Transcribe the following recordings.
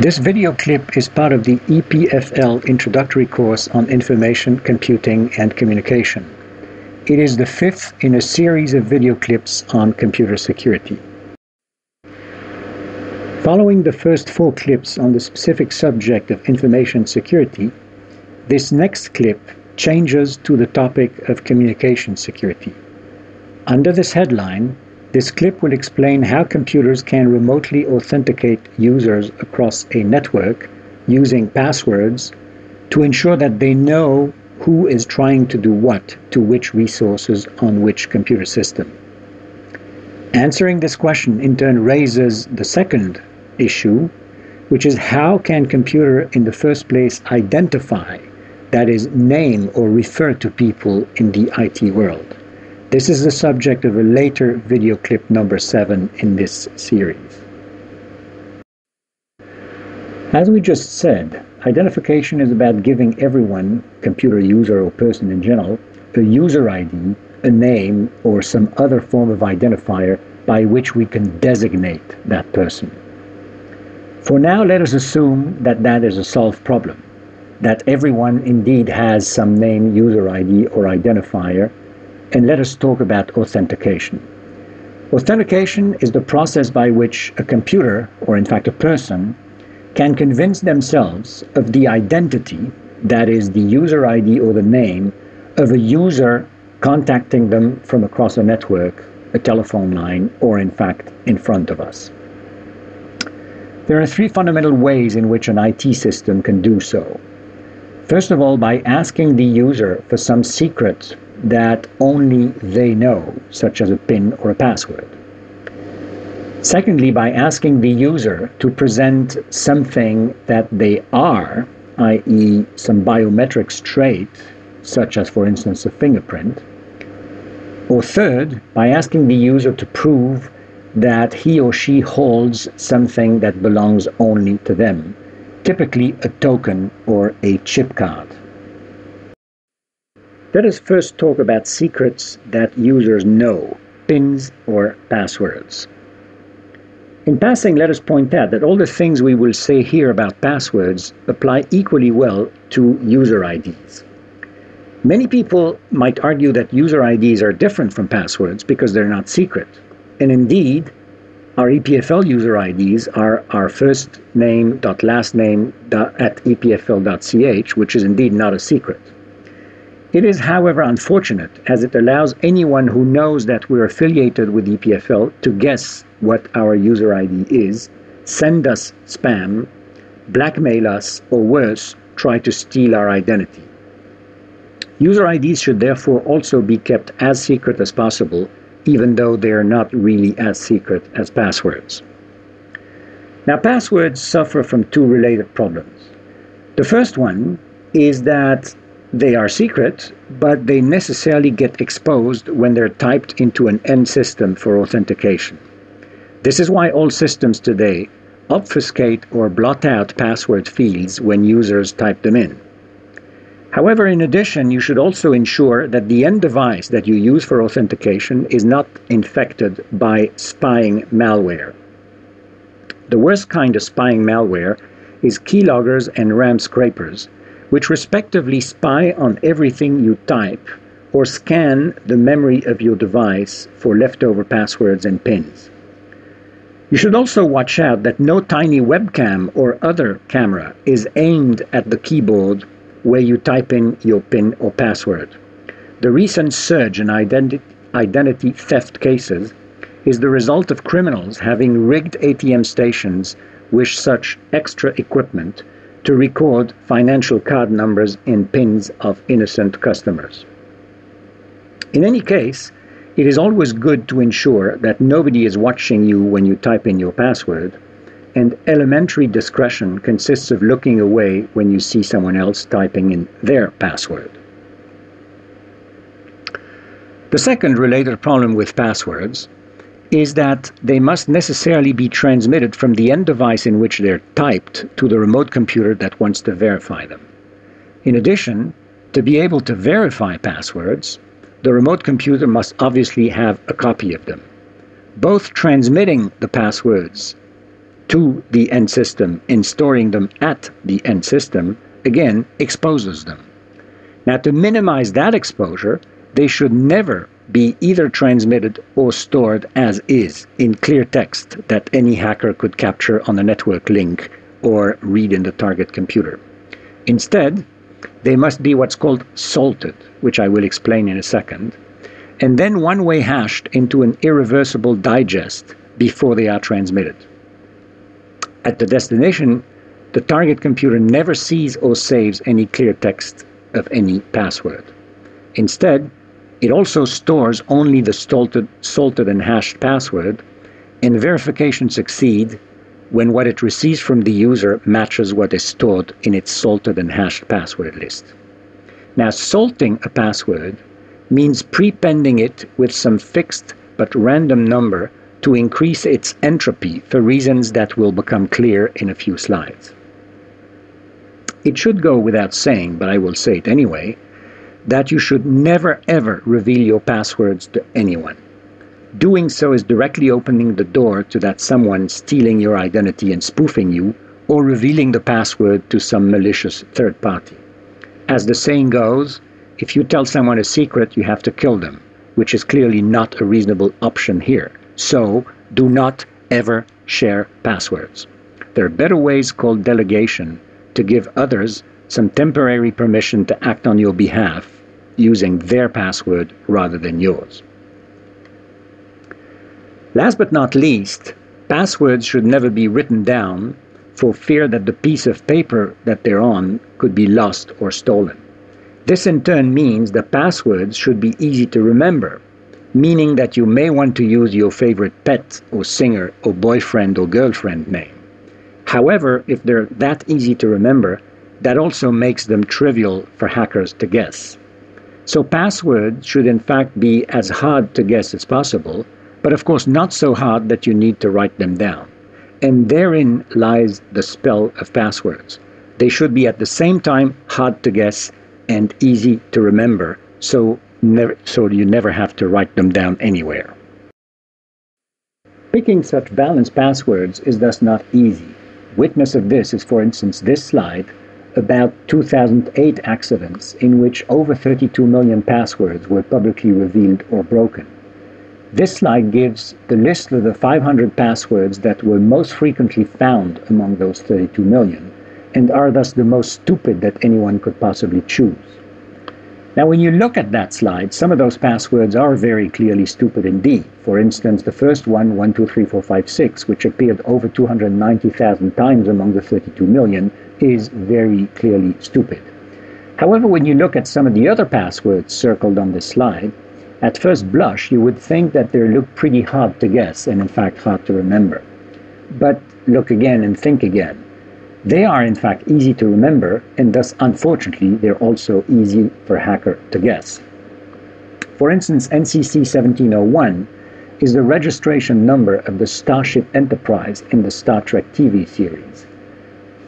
This video clip is part of the EPFL introductory course on information computing and communication. It is the fifth in a series of video clips on computer security. Following the first four clips on the specific subject of information security, this next clip changes to the topic of communication security. Under this headline, this clip will explain how computers can remotely authenticate users across a network using passwords to ensure that they know who is trying to do what to which resources on which computer system. Answering this question in turn raises the second issue, which is how can computer in the first place identify, that is, name or refer to people in the IT world? This is the subject of a later video clip number 7 in this series. As we just said, identification is about giving everyone, computer user or person in general, a user ID, a name, or some other form of identifier by which we can designate that person. For now, let us assume that that is a solved problem, that everyone indeed has some name, user ID, or identifier, and let us talk about authentication. Authentication is the process by which a computer, or in fact a person, can convince themselves of the identity, that is, the user ID or the name, of a user contacting them from across a network, a telephone line, or in fact in front of us. There are three fundamental ways in which an IT system can do so. First of all, by asking the user for some secret that only they know, such as a PIN or a password. Secondly, by asking the user to present something that they are, i.e., some biometrics trait, such as, for instance, a fingerprint. Or third, by asking the user to prove that he or she holds something that belongs only to them, typically a token or a chip card. Let us first talk about secrets that users know, pins or passwords. In passing, let us point out that all the things we will say here about passwords apply equally well to user IDs. Many people might argue that user IDs are different from passwords because they're not secret. And indeed, our EPFL user IDs are our first name dot last name at epfl.ch, which is indeed not a secret. It is, however, unfortunate as it allows anyone who knows that we're affiliated with EPFL to guess what our user ID is, send us spam, blackmail us, or worse, try to steal our identity. User IDs should therefore also be kept as secret as possible even though they are not really as secret as passwords. Now, passwords suffer from two related problems. The first one is that they are secret, but they necessarily get exposed when they're typed into an end system for authentication. This is why all systems today obfuscate or blot out password fields when users type them in. However, in addition, you should also ensure that the end device that you use for authentication is not infected by spying malware. The worst kind of spying malware is keyloggers and RAM scrapers, which respectively spy on everything you type or scan the memory of your device for leftover passwords and pins. You should also watch out that no tiny webcam or other camera is aimed at the keyboard where you type in your PIN or password. The recent surge in identi- identity theft cases is the result of criminals having rigged ATM stations with such extra equipment to record financial card numbers and PINs of innocent customers. In any case, it is always good to ensure that nobody is watching you when you type in your password and elementary discretion consists of looking away when you see someone else typing in their password. The second related problem with passwords is that they must necessarily be transmitted from the end device in which they're typed to the remote computer that wants to verify them. In addition, to be able to verify passwords, the remote computer must obviously have a copy of them. Both transmitting the passwords to the end system and storing them at the end system, again, exposes them. Now, to minimize that exposure, they should never be either transmitted or stored as is in clear text that any hacker could capture on a network link or read in the target computer. Instead, they must be what's called salted, which I will explain in a second, and then one way hashed into an irreversible digest before they are transmitted. At the destination, the target computer never sees or saves any clear text of any password. Instead, it also stores only the salted, salted and hashed password, and verification succeeds when what it receives from the user matches what is stored in its salted and hashed password list. Now, salting a password means prepending it with some fixed but random number to increase its entropy for reasons that will become clear in a few slides. It should go without saying, but I will say it anyway, that you should never ever reveal your passwords to anyone. Doing so is directly opening the door to that someone stealing your identity and spoofing you, or revealing the password to some malicious third party. As the saying goes, if you tell someone a secret, you have to kill them, which is clearly not a reasonable option here. So do not ever share passwords. There are better ways called delegation to give others some temporary permission to act on your behalf using their password rather than yours. Last but not least, passwords should never be written down for fear that the piece of paper that they're on could be lost or stolen. This in turn means the passwords should be easy to remember meaning that you may want to use your favorite pet or singer or boyfriend or girlfriend name. However, if they're that easy to remember, that also makes them trivial for hackers to guess. So passwords should in fact be as hard to guess as possible, but of course not so hard that you need to write them down. And therein lies the spell of passwords. They should be at the same time hard to guess and easy to remember, so never, so you never have to write them down anywhere. Picking such balanced passwords is thus not easy. Witness of this is, for instance, this slide about 2008 accidents in which over 32 million passwords were publicly revealed or broken. This slide gives the list of the 500 passwords that were most frequently found among those 32 million and are thus the most stupid that anyone could possibly choose. Now, when you look at that slide, some of those passwords are very clearly stupid indeed. For instance, the first one, 123456, which appeared over 290,000 times among the 32 million, is very clearly stupid. However, when you look at some of the other passwords circled on this slide, at first blush you would think that they look pretty hard to guess and in fact hard to remember. But look again and think again. They are in fact easy to remember, and thus, unfortunately, they're also easy for a hacker to guess. For instance, NCC 1701 is the registration number of the Starship Enterprise in the Star Trek TV series.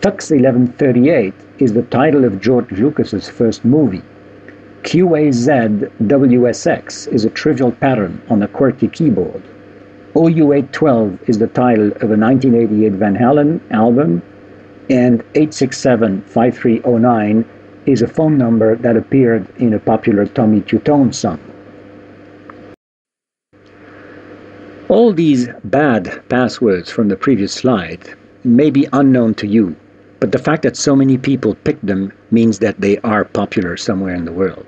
Tux 1138 is the title of George Lucas's first movie. QAZWSX is a trivial pattern on a QWERTY keyboard. OU812 is the title of a 1988 Van Halen album and 867-5309 is a phone number that appeared in a popular Tommy Tutone song. All these bad passwords from the previous slide may be unknown to you, but the fact that so many people picked them means that they are popular somewhere in the world.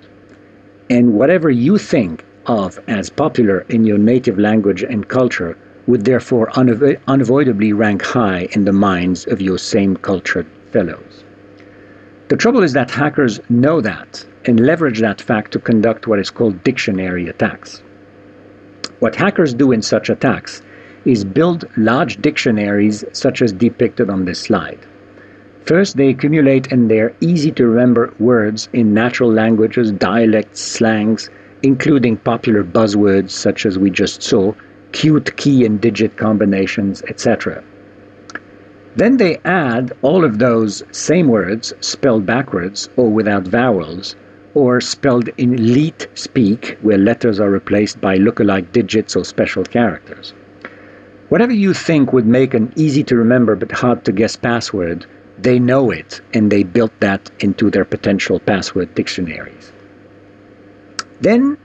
And whatever you think of as popular in your native language and culture would therefore unavo- unavoidably rank high in the minds of your same cultured fellows. The trouble is that hackers know that and leverage that fact to conduct what is called dictionary attacks. What hackers do in such attacks is build large dictionaries such as depicted on this slide. First, they accumulate in their easy to remember words in natural languages, dialects, slangs, including popular buzzwords such as we just saw, cute key and digit combinations, etc. Then they add all of those same words spelled backwards or without vowels, or spelled in leet speak, where letters are replaced by look-alike digits or special characters. Whatever you think would make an easy to remember but hard to guess password, they know it and they built that into their potential password dictionaries. Then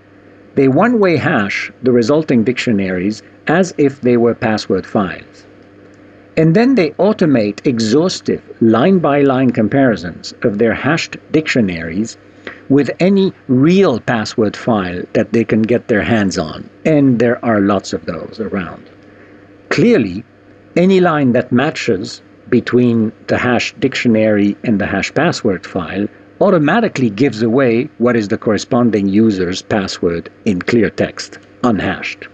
they one way hash the resulting dictionaries as if they were password files. And then they automate exhaustive line by line comparisons of their hashed dictionaries with any real password file that they can get their hands on. And there are lots of those around. Clearly, any line that matches between the hash dictionary and the hash password file automatically gives away what is the corresponding user's password in clear text, unhashed.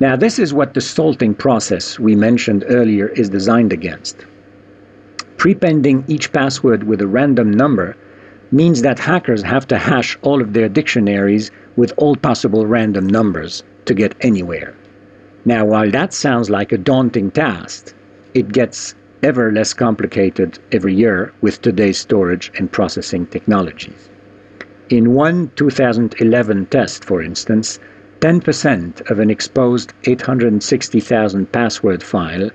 Now, this is what the salting process we mentioned earlier is designed against. Prepending each password with a random number means that hackers have to hash all of their dictionaries with all possible random numbers to get anywhere. Now, while that sounds like a daunting task, it gets ever less complicated every year with today's storage and processing technologies. In one 2011 test, for instance, 10% of an exposed 860,000 password file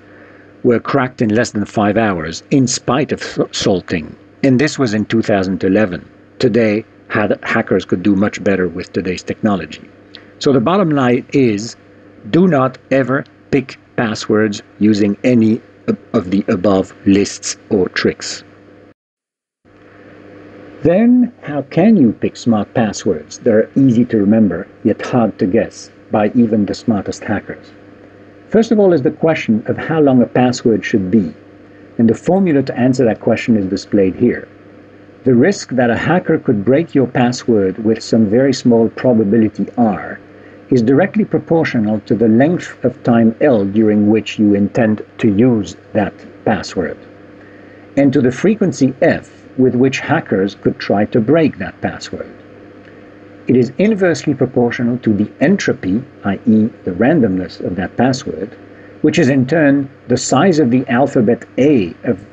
were cracked in less than five hours, in spite of salting. And this was in 2011. Today, hackers could do much better with today's technology. So the bottom line is do not ever pick passwords using any of the above lists or tricks. Then, how can you pick smart passwords that are easy to remember yet hard to guess by even the smartest hackers? First of all is the question of how long a password should be, and the formula to answer that question is displayed here. The risk that a hacker could break your password with some very small probability r is directly proportional to the length of time L during which you intend to use that password, and to the frequency F with which hackers could try to break that password. It is inversely proportional to the entropy, i.e., the randomness of that password, which is in turn the size of the alphabet A of,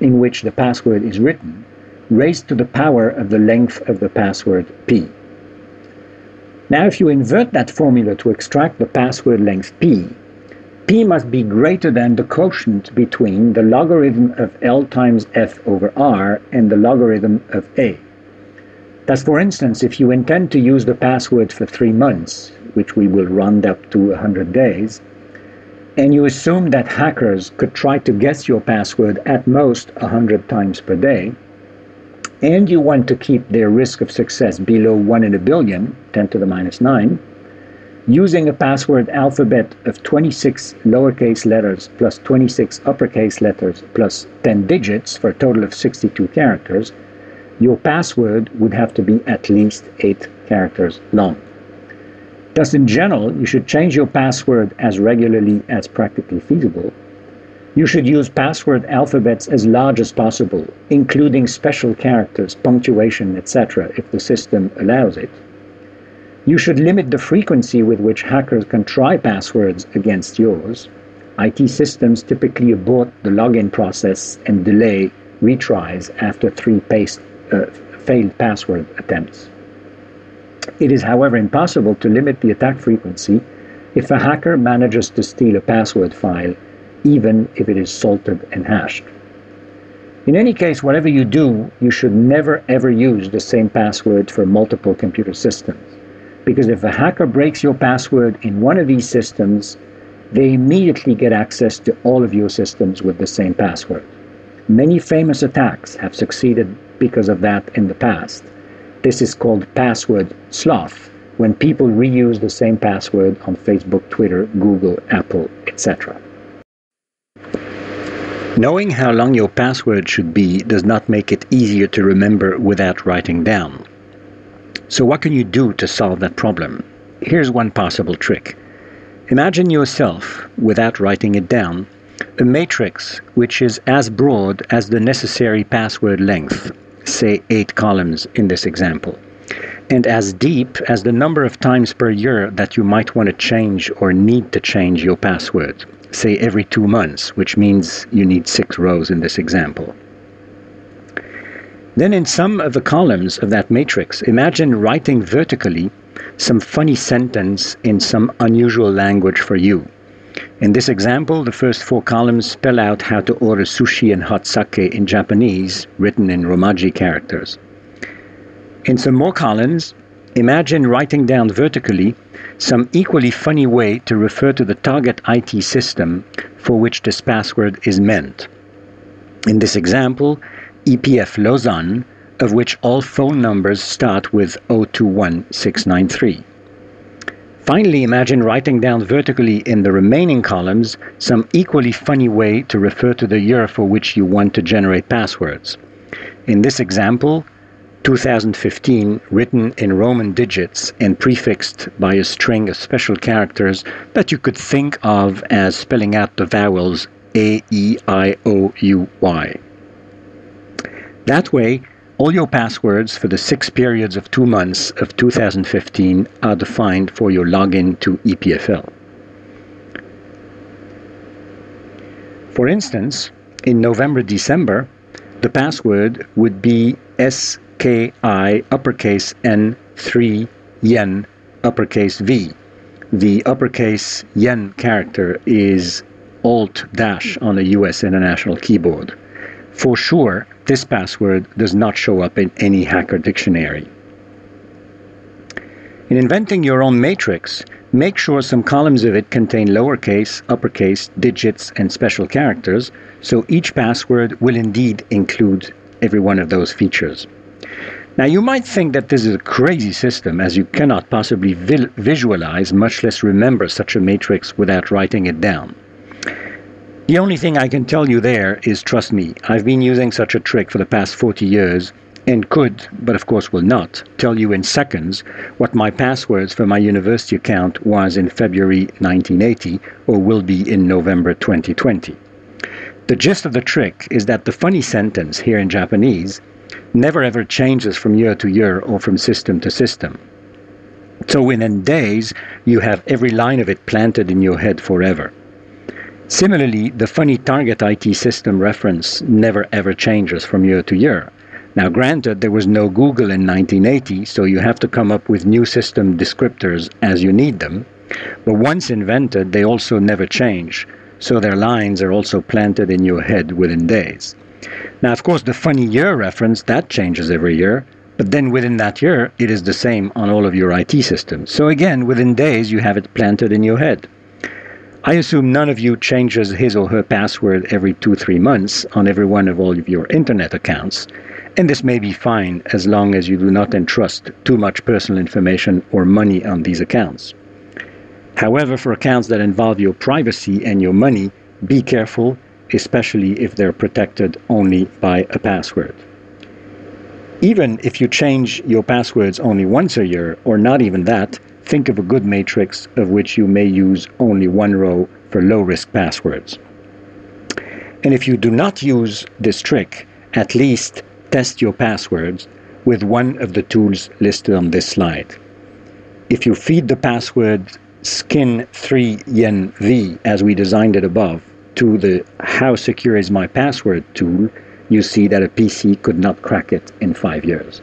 in which the password is written, raised to the power of the length of the password P. Now, if you invert that formula to extract the password length p, p must be greater than the quotient between the logarithm of L times f over r and the logarithm of a. Thus, for instance, if you intend to use the password for three months, which we will round up to 100 days, and you assume that hackers could try to guess your password at most 100 times per day, and you want to keep their risk of success below 1 in a billion, 10 to the minus 9, using a password alphabet of 26 lowercase letters plus 26 uppercase letters plus 10 digits for a total of 62 characters, your password would have to be at least 8 characters long. Thus, in general, you should change your password as regularly as practically feasible you should use password alphabets as large as possible, including special characters, punctuation, etc., if the system allows it. You should limit the frequency with which hackers can try passwords against yours. IT systems typically abort the login process and delay retries after three paste, uh, failed password attempts. It is, however, impossible to limit the attack frequency if a hacker manages to steal a password file even if it is salted and hashed. In any case, whatever you do, you should never ever use the same password for multiple computer systems. Because if a hacker breaks your password in one of these systems, they immediately get access to all of your systems with the same password. Many famous attacks have succeeded because of that in the past. This is called password sloth, when people reuse the same password on Facebook, Twitter, Google, Apple, etc. Knowing how long your password should be does not make it easier to remember without writing down. So what can you do to solve that problem? Here's one possible trick. Imagine yourself, without writing it down, a matrix which is as broad as the necessary password length, say 8 columns in this example, and as deep as the number of times per year that you might want to change or need to change your password say every two months, which means you need six rows in this example. Then in some of the columns of that matrix, imagine writing vertically some funny sentence in some unusual language for you. In this example, the first four columns spell out how to order sushi and hot sake in Japanese, written in Romaji characters. In some more columns, imagine writing down vertically some equally funny way to refer to the target IT system for which this password is meant. In this example, EPF Lausanne, of which all phone numbers start with 021693. Finally, imagine writing down vertically in the remaining columns some equally funny way to refer to the year for which you want to generate passwords. In this example, 2015 written in Roman digits and prefixed by a string of special characters that you could think of as spelling out the vowels A, E, I, O, U, Y. That way, all your passwords for the six periods of two months of 2015 are defined for your login to EPFL. For instance, in November December, the password would be SKI uppercase N 3 yen uppercase V. The uppercase yen character is Alt dash on a US international keyboard. For sure, this password does not show up in any hacker dictionary. In inventing your own matrix, make sure some columns of it contain lowercase, uppercase, digits, and special characters, so each password will indeed include every one of those features. Now, you might think that this is a crazy system, as you cannot possibly vi visualize, much less remember such a matrix without writing it down. The only thing I can tell you there is trust me, I've been using such a trick for the past 40 years and could, but of course will not, tell you in seconds what my passwords for my university account was in February 1980 or will be in November 2020. The gist of the trick is that the funny sentence here in Japanese never ever changes from year to year or from system to system. So within days, you have every line of it planted in your head forever. Similarly, the funny target IT system reference never ever changes from year to year. Now, granted, there was no Google in 1980, so you have to come up with new system descriptors as you need them. But once invented, they also never change, so their lines are also planted in your head within days. Now, of course, the funny year reference, that changes every year, but then within that year, it is the same on all of your IT systems. So again, within days, you have it planted in your head. I assume none of you changes his or her password every two, three months on every one of all of your internet accounts, and this may be fine as long as you do not entrust too much personal information or money on these accounts. However, for accounts that involve your privacy and your money, be careful, especially if they're protected only by a password. Even if you change your passwords only once a year, or not even that, think of a good matrix of which you may use only one row for low-risk passwords. And if you do not use this trick, at least test your passwords with one of the tools listed on this slide. If you feed the password skin3 yen v as we designed it above to the how secure is my password tool, you see that a PC could not crack it in five years.